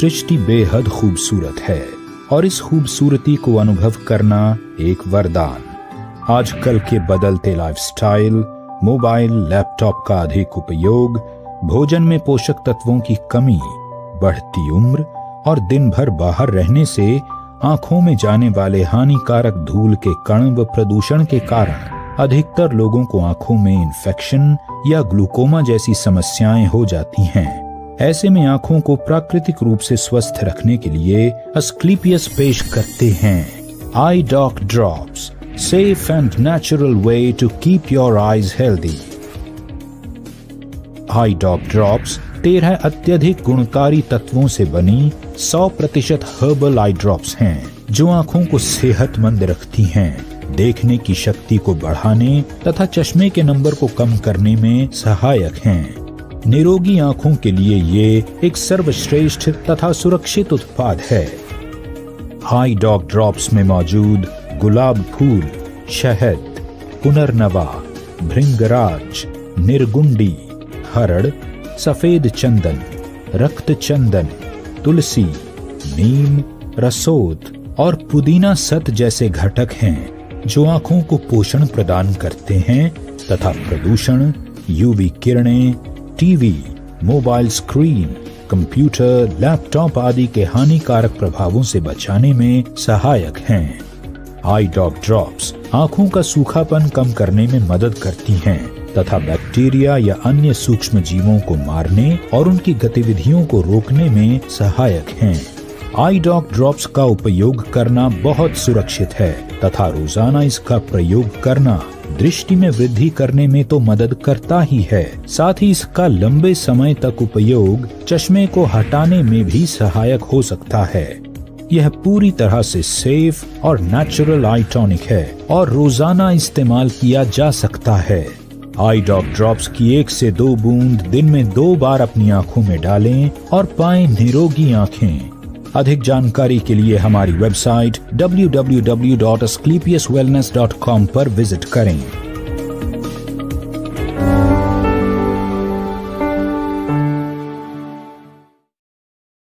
सृष्टि बेहद खूबसूरत है और इस खूबसूरती को अनुभव करना एक वरदान। आजकल के बदलते लाइफस्टाइल, मोबाइल लैपटॉप का अधिक उपयोग भोजन में पोषक तत्वों की कमी बढ़ती उम्र और दिन भर बाहर रहने से आँखों में जाने वाले हानिकारक धूल के कण व प्रदूषण के कारण अधिकतर लोगों को आँखों में इन्फेक्शन या ग्लूकोमा जैसी समस्याएँ हो जाती हैं। ऐसे में आँखों को प्राकृतिक रूप से स्वस्थ रखने के लिए अस्क्लीपियस पेश करते हैं। Eye doc drops safe and natural way to keep your eyes healthy eye doc drops तेरह अत्यधिक गुणकारी तत्वों से बनी 100 प्रतिशत हर्बल आई ड्रॉप्स हैं, जो आँखों को सेहतमंद रखती हैं। देखने की शक्ति को बढ़ाने तथा चश्मे के नंबर को कम करने में सहायक हैं। निरोगी आँखों के लिए ये एक सर्वश्रेष्ठ तथा सुरक्षित उत्पाद है। हाई डॉग ड्रॉप्स में मौजूद गुलाब फूल, शहद, पुनर्नवा, भृंगराज, निर्गुंडी, हरड़, सफ़ेद चंदन, रक्त चंदन, तुलसी, नीम रसोद और पुदीना सत जैसे घटक हैं, जो आँखों को पोषण प्रदान करते हैं तथा प्रदूषण, यूवी किरणें TV, mobile screen, computer, laptop आदि के हानिकारक प्रभावों से बचाने में सहायक हैं। आई डॉग ड्रॉप्स आँखों का सूखापन कम करने में मदद करती हैं तथा बैक्टीरिया या अन्य सूक्ष्म जीवों को मारने और उनकी गतिविधियों को रोकने में सहायक हैं। आई डॉग ड्रॉप्स का उपयोग करना बहुत सुरक्षित है तथा रोज़ाना इसका प्रयोग करना दृष्टि में वृद्धि करने में तो मदद करता ही है। साथ ही इसका लंबे समय तक उपयोग चश्मे को हटाने में भी सहायक हो सकता है। यह पूरी तरह से सेफ़ और नेचुरल आई टॉनिक है और रोज़ाना इस्तेमाल किया जा सकता है। आई डॉग ड्रॉप्स की एक से दो बूंद दिन में दो बार अपनी आँखों में डालें और पाएँ निरोगी आँखें। अधिक जानकारी के लिए हमारी वेबसाइट डब्ल्यू डब्ल्यू www.asclepiuswellness.com पर विज़िट करें।